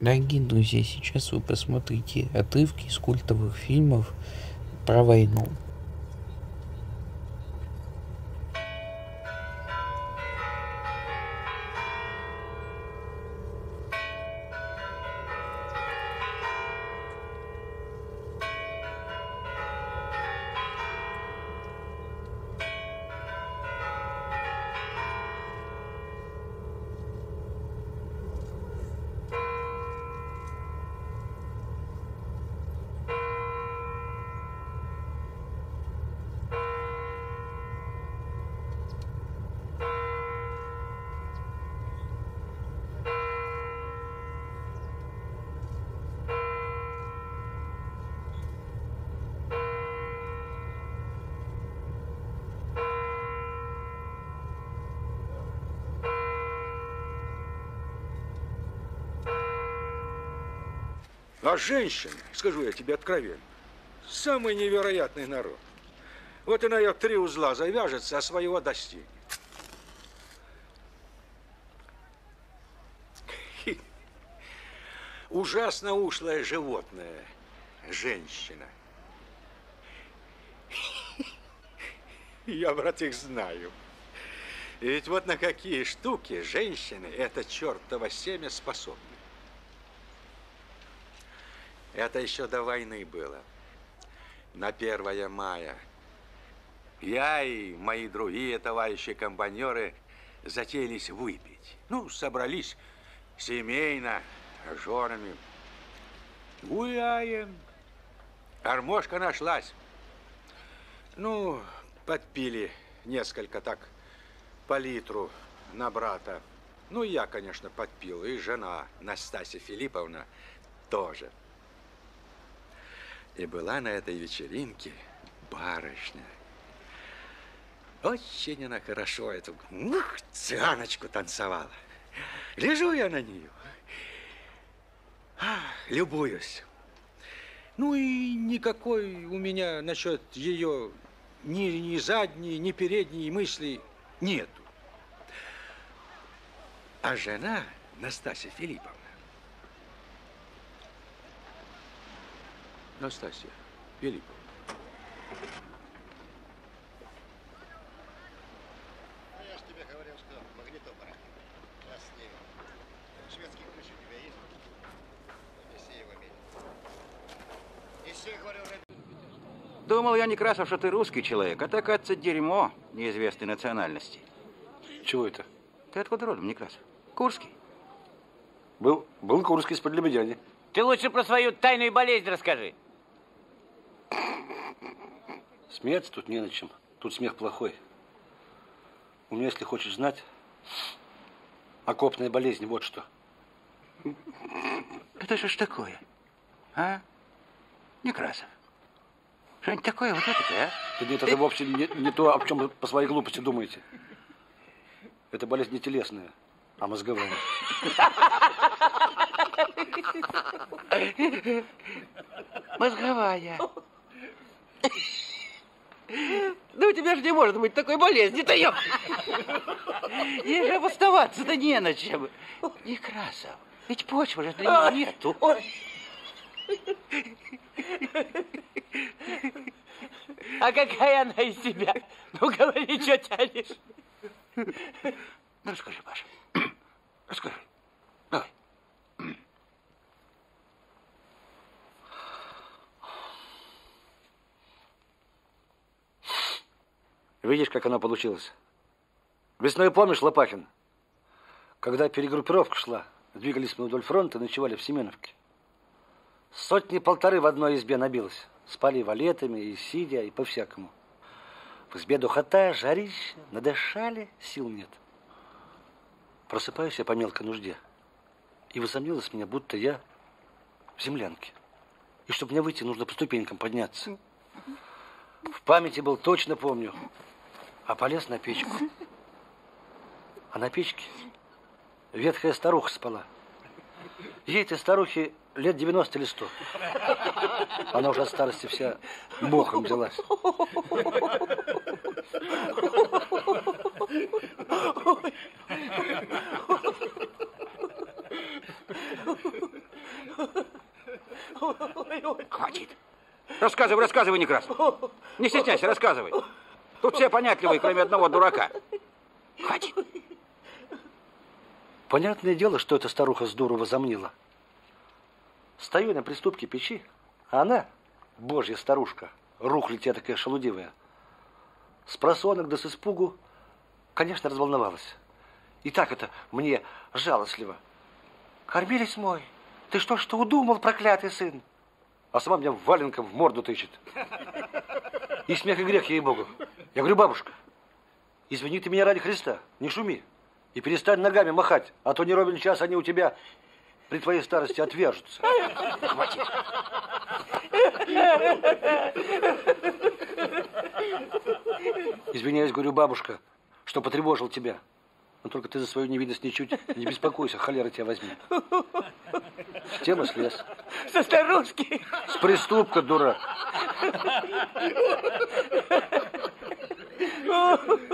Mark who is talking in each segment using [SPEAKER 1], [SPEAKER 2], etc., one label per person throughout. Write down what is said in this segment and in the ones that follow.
[SPEAKER 1] Дорогие друзья, сейчас вы посмотрите отрывки из культовых фильмов про войну.
[SPEAKER 2] А женщины, скажу я тебе откровенно, самый невероятный народ. Вот она ее три узла завяжется, а своего достигнет. Ужасно ушлое животное, женщина. Я, брат, их знаю. И ведь вот на какие штуки женщины это чертово семя способны. Это еще до войны было. На 1 мая. Я и мои другие товарищи-комбайнеры затеялись выпить. Ну, собрались семейно, с женами. Гуляем. Армошка нашлась. Ну, подпили несколько так по литру на брата. Ну, я, конечно, подпил, и жена Настасья Филипповна тоже. И была на этой вечеринке барышня. Очень она хорошо эту ух, цыганочку танцевала. Лежу я на нее. Любуюсь. Ну и никакой у меня насчет ее ни, ни задней, ни передней мысли нету. А жена Настасья Филипповна Настасья Филипповна.
[SPEAKER 3] Ну, я же тебе говорил, что магнитофон. Я сниму. Шведский ключ у тебя есть? Неси его, Митя. Неси, говорю, ребят.
[SPEAKER 4] Думал я, Некрасов, что ты русский человек, а так, отца дерьмо неизвестной национальности.
[SPEAKER 5] Чего это?
[SPEAKER 4] Ты откуда родом, Некрасов? Курский?
[SPEAKER 5] Был, был Курский из-под Лебедяни.
[SPEAKER 6] Ты лучше про свою тайную болезнь расскажи.
[SPEAKER 5] Смеяться тут не на чем. Тут смех плохой. У меня, если хочешь знать, окопная болезнь, вот что.
[SPEAKER 4] Это что ж такое? А? Некрасов. Что-нибудь такое вот это, а?
[SPEAKER 5] Да нет, это вовсе не, не то, о чем вы по своей глупости думаете. Это болезнь не телесная, а мозговая.
[SPEAKER 4] Мозговая. Да у тебя же не может быть такой болезни-то, ёп! Ей же обосноваться-то не на чем. Некрасов, ведь почвы же нету.
[SPEAKER 6] А какая она из себя? Ну, говори, что тянешь.
[SPEAKER 4] Ну, расскажи, Паша. Расскажи.
[SPEAKER 5] Видишь, как оно получилось? Весной помнишь, Лопахин? Когда перегруппировка шла, двигались мы вдоль фронта, ночевали в Семеновке. Сотни-полторы в одной избе набилось. Спали валетами, и сидя, и по-всякому. В избе духота, жарище, надышали, сил нет. Просыпаюсь я по мелкой нужде. И возомнилось мне, будто я в землянке. И чтобы мне выйти, нужно по ступенькам подняться. В памяти был, точно помню. А полез на печку. А на печке ветхая старуха спала. Ей этой старухе лет 90 или 100. Она уже от старости вся мохом взялась.
[SPEAKER 4] Хватит. Рассказывай, рассказывай, Некрасов. Не стесняйся, рассказывай. Тут все понятливые, кроме одного дурака. Хватит.
[SPEAKER 5] Понятное дело, что эта старуха здорово замнила. Стою на приступке печи, а она, божья старушка, рухлядь я такая шелудивая, с просонок да с испугу, конечно, разволновалась. И так это мне жалостливо. Кормились мой, ты что, что удумал, проклятый сын? А сама меня валенком в морду тычет. И смех и грех, ей-богу. Я говорю, бабушка, извини ты меня ради Христа, не шуми. И перестань ногами махать, а то не ровен час они у тебя при твоей старости отвяжутся. Хватит. Извиняюсь, говорю, бабушка, что потревожил тебя. Но только ты за свою невинность ничуть не беспокойся, холера тебя возьми. С темы слез.
[SPEAKER 6] Со старушки.
[SPEAKER 5] С приступка, дурак.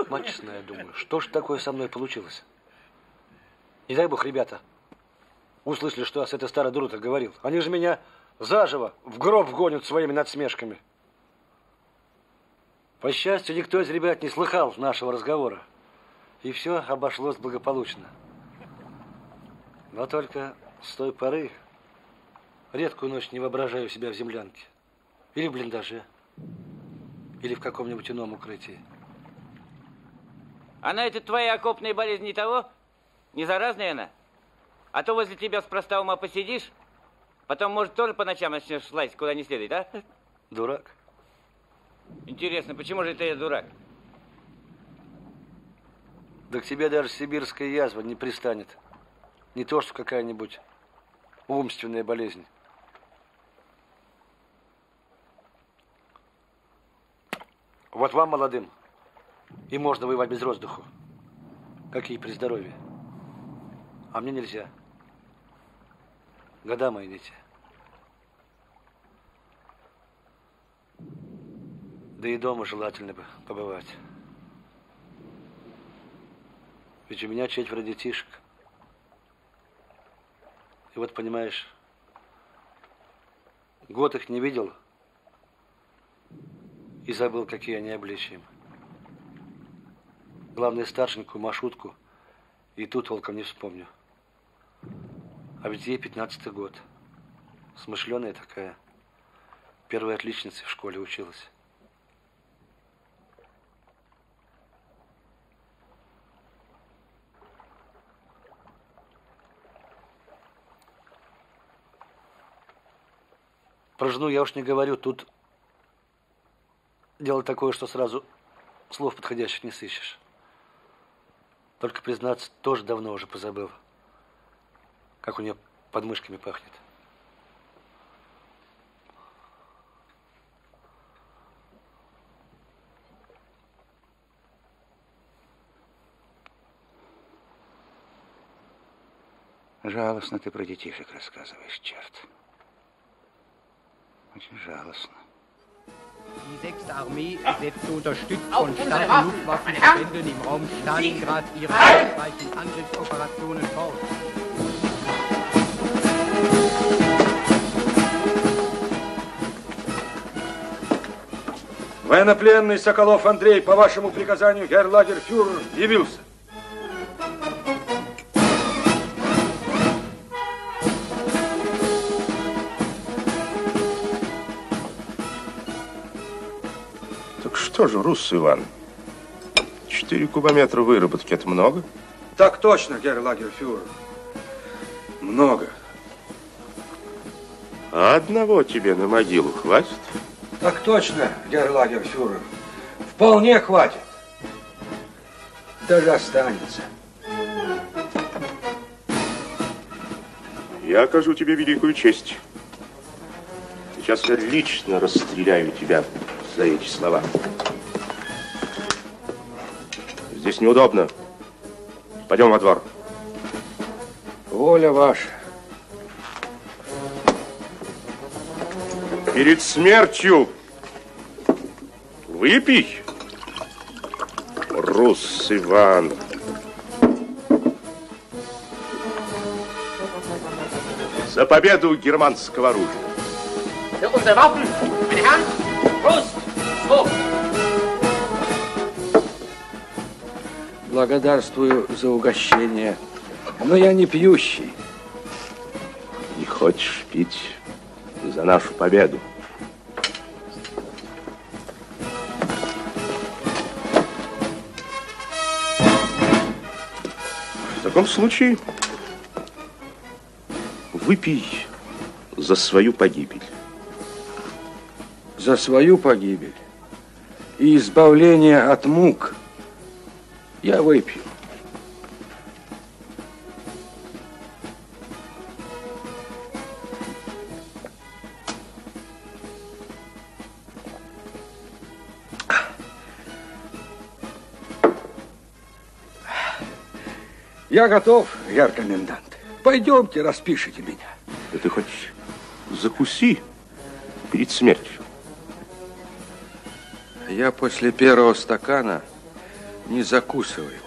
[SPEAKER 5] Мать честная, думаю, что ж такое со мной получилось? Не дай бог, ребята, услышали, что я с этой старой дурой говорил. Они же меня заживо в гроб гонят своими надсмешками. По счастью, никто из ребят не слыхал нашего разговора. И все обошлось благополучно. Но только с той поры редкую ночь не воображаю себя в землянке. Или в блиндаже. Или в каком-нибудь ином укрытии.
[SPEAKER 6] Она это твоя окопная болезнь не того? Не заразная она? А то возле тебя с проста ума посидишь, потом, может, тоже по ночам начнешь лазить куда не следует, а?
[SPEAKER 5] Дурак.
[SPEAKER 6] Интересно, почему же ты дурак?
[SPEAKER 5] Да к тебе даже сибирская язва не пристанет. Не то, что какая-нибудь умственная болезнь. Вот вам, молодым, и можно воевать без воздуху. Какие при здоровье. А мне нельзя. Года мои дети. Да и дома желательно бы побывать. Ведь у меня четверо детишек. И вот, понимаешь, год их не видел и забыл, какие они обличием. Главное, старшенькую маршрутку и тут толком не вспомню. А ведь ей пятнадцатый год. Смышленая такая. Первая отличница в школе училась. Про жену я уж не говорю. Тут дело такое, что сразу слов подходящих не сыщешь. Только, признаться, тоже давно уже позабыл, как у нее под мышками пахнет.
[SPEAKER 4] Жалостно ты про детишек рассказываешь, черт. Очень жалостно.
[SPEAKER 7] Die 6. Armee setzt zur Unterstützung von Stadt- und Luftwaffenverbänden im Raum Stalingrad ihre erfolgreichen Angriffsoperationen fort.
[SPEAKER 2] Военнопленный Соколов Андрей, по вашему приказанию, герр-лагерфюрер, явился.
[SPEAKER 8] Так что же, Рус Иван, четыре кубометра выработки – это много?
[SPEAKER 2] Так точно, герр-лагерфюрер. Много.
[SPEAKER 8] А одного тебе на могилу хватит?
[SPEAKER 2] Так точно, герр-лагерфюрер. Вполне хватит. Даже останется.
[SPEAKER 8] Я окажу тебе великую честь. Сейчас я лично расстреляю тебя за эти слова. Здесь неудобно. Пойдем во двор.
[SPEAKER 2] Воля ваша.
[SPEAKER 8] Перед смертью выпей, Рус Иван. За победу германского оружия.
[SPEAKER 9] Благодарствую за угощение, но я не пьющий.
[SPEAKER 8] Не хочешь пить за нашу победу? В таком случае выпей за свою погибель.
[SPEAKER 9] За свою погибель и избавление от мук я выпью. Я готов, яр комендант. Пойдемте, распишите меня.
[SPEAKER 8] Да ты хоть закуси перед смертью.
[SPEAKER 9] Я после первого стакана не закусываю.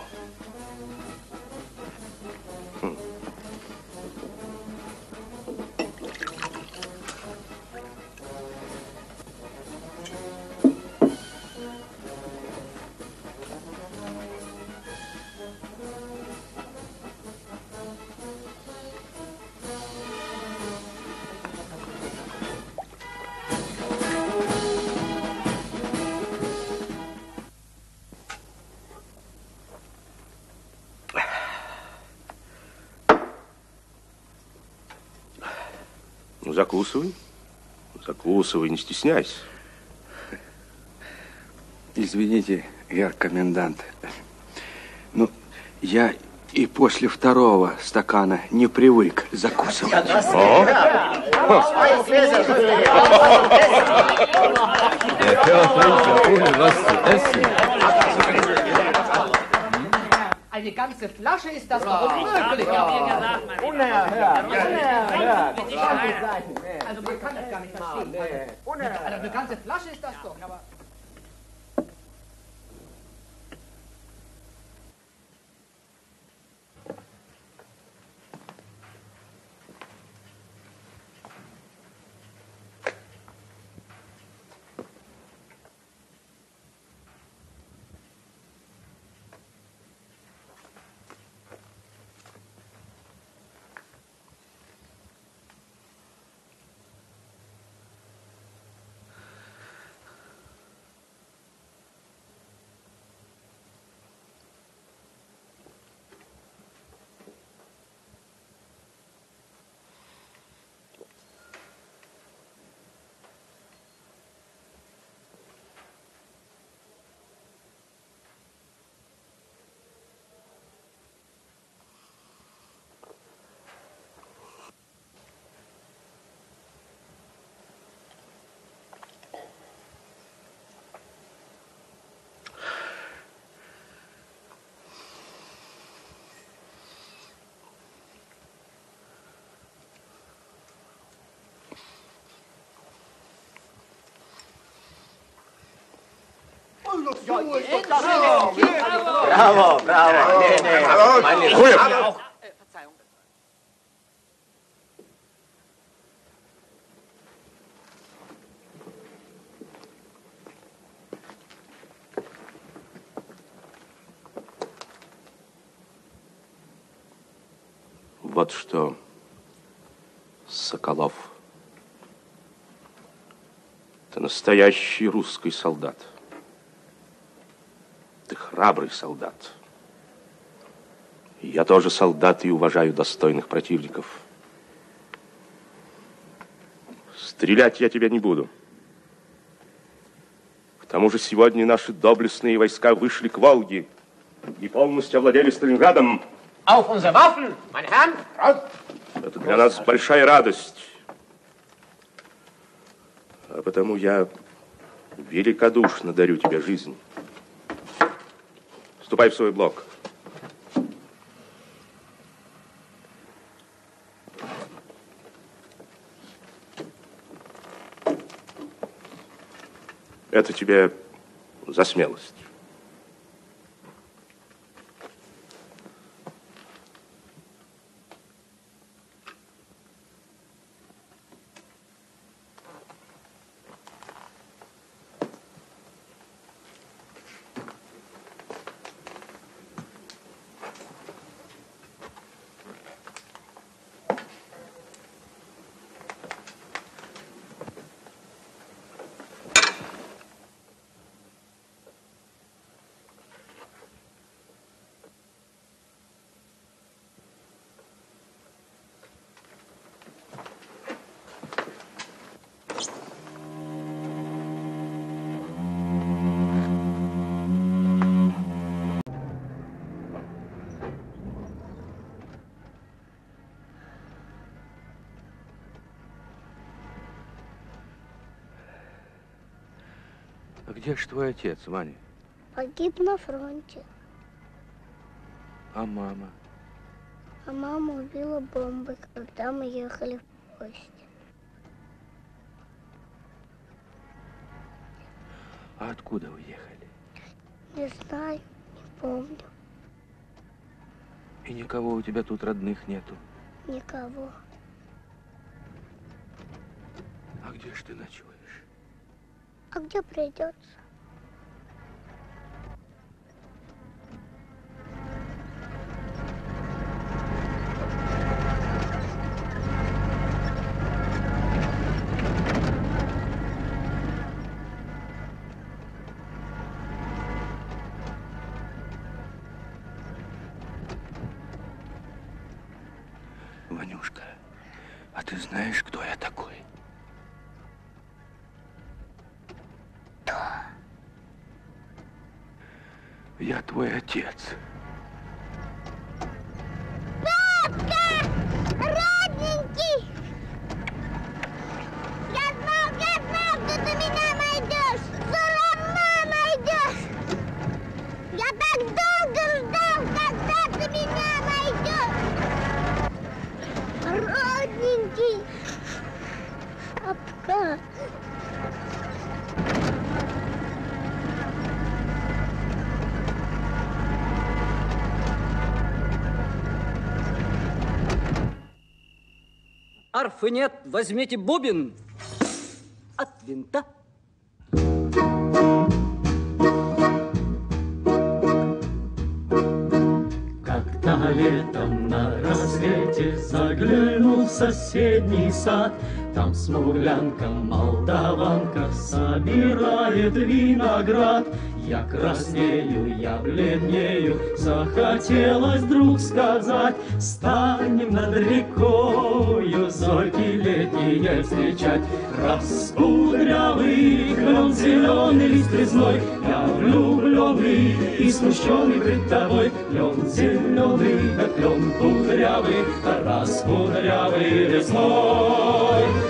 [SPEAKER 8] Закусывай. Закусывай, не стесняйся.
[SPEAKER 9] Извините, яр комендант. Ну, я и после второго стакана не привык закусывать.
[SPEAKER 10] Eine ganze Flasche ist das doch unmöglich. Unerhört. Unerhört. Also man kann das gar nicht verstehen. Also, eine ganze Flasche ist das doch.
[SPEAKER 3] Bravo, bravo. Nee, nee.
[SPEAKER 10] Verzeihung.
[SPEAKER 8] Вот что, Соколов. Ты настоящий русский солдат. Храбрый солдат. Я тоже солдат и уважаю достойных противников. Стрелять я тебя не буду. К тому же сегодня наши доблестные войска вышли к Волге и полностью овладели Сталинградом.
[SPEAKER 10] Auf unsere Waffen!
[SPEAKER 8] Это для нас большая радость. А потому я великодушно дарю тебе жизнь. Вступай в свой блок. Это тебе за смелость.
[SPEAKER 9] А где ж твой отец, Ваня?
[SPEAKER 11] Погиб на фронте.
[SPEAKER 9] А мама?
[SPEAKER 11] А мама убила бомбой, когда мы ехали в гости.
[SPEAKER 9] А откуда уехали?
[SPEAKER 11] Не знаю, не помню
[SPEAKER 9] И никого у тебя тут родных нету?
[SPEAKER 11] никого.
[SPEAKER 9] А где ж ты ночуешь?
[SPEAKER 11] А где придется?
[SPEAKER 9] Ванюшка, а ты знаешь, Я твой отец.
[SPEAKER 11] Папка! Родненький! Я знал, я знал, что ты меня найдешь! Все равно найдешь! Я так долго ждал, когда ты меня найдешь! Родненький! Папка!
[SPEAKER 12] Арфы нет, возьмите бубен от винта.
[SPEAKER 13] Как-то летом на рассвете заглянул в соседний сад. Там смуглянка, молдаванка собирает виноград. Я краснею, я бледнею, захотелось вдруг сказать, Станем над рекою зорьки летние встречать. Раскудрявый клен зеленый лист резной, Я влюбленный и смущенный пред тобой. Клен зеленый, да клен кудрявый, да раскудрявый резной.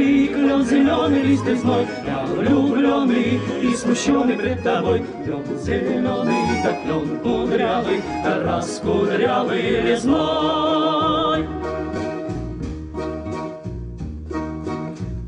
[SPEAKER 13] Клен зеленый лист резной, Я влюбленный и смущенный пред тобой. Клен зеленый, да клен кудрявый, да раскудрявый резной.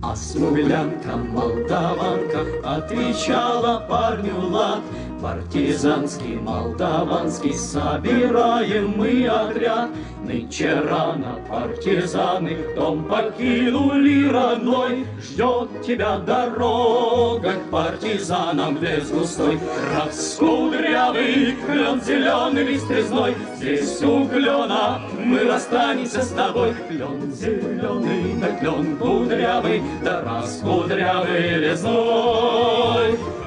[SPEAKER 13] А смуглянка, молдаванка отвечала парню лад. Партизанский, молдаванский, собираем мы отряд. Нынче рано партизаны дом покинули родной. Ждет тебя дорога к партизанам в лес густой. Раскудрявый клен зеленый лист резной. Здесь у клена мы расстанемся с тобой. Клен зеленый, да клен кудрявый, да раскудрявый резной.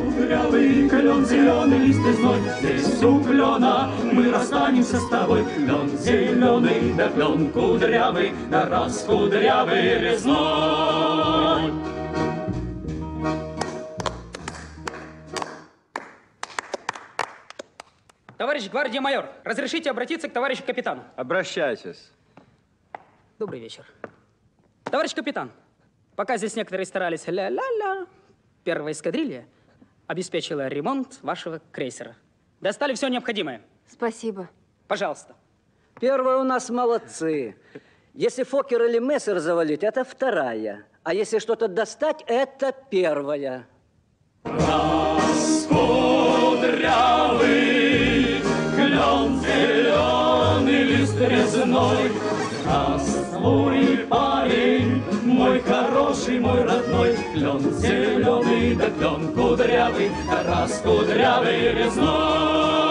[SPEAKER 13] Раскудрявый клен зеленый лист резной. Здесь у клена мы расстанемся с тобой. Клен зеленый, да клен кудрявый, да раскудрявый резной.
[SPEAKER 14] Товарищ гвардия майор, разрешите обратиться к товарищу капитану?
[SPEAKER 15] Обращайтесь.
[SPEAKER 14] Добрый вечер. Товарищ капитан, пока здесь некоторые старались ля-ля-ля, первая эскадрилья обеспечила ремонт вашего крейсера. Достали все необходимое.
[SPEAKER 16] Спасибо.
[SPEAKER 14] Пожалуйста.
[SPEAKER 12] Первые у нас молодцы. Если Фокер или Мессер завалить, это вторая. А если что-то достать, это первая.
[SPEAKER 13] Кудрявый клен зеленый лист резной. Родной. Клен зеленый, да клен кудрявый, раз кудрявый резной.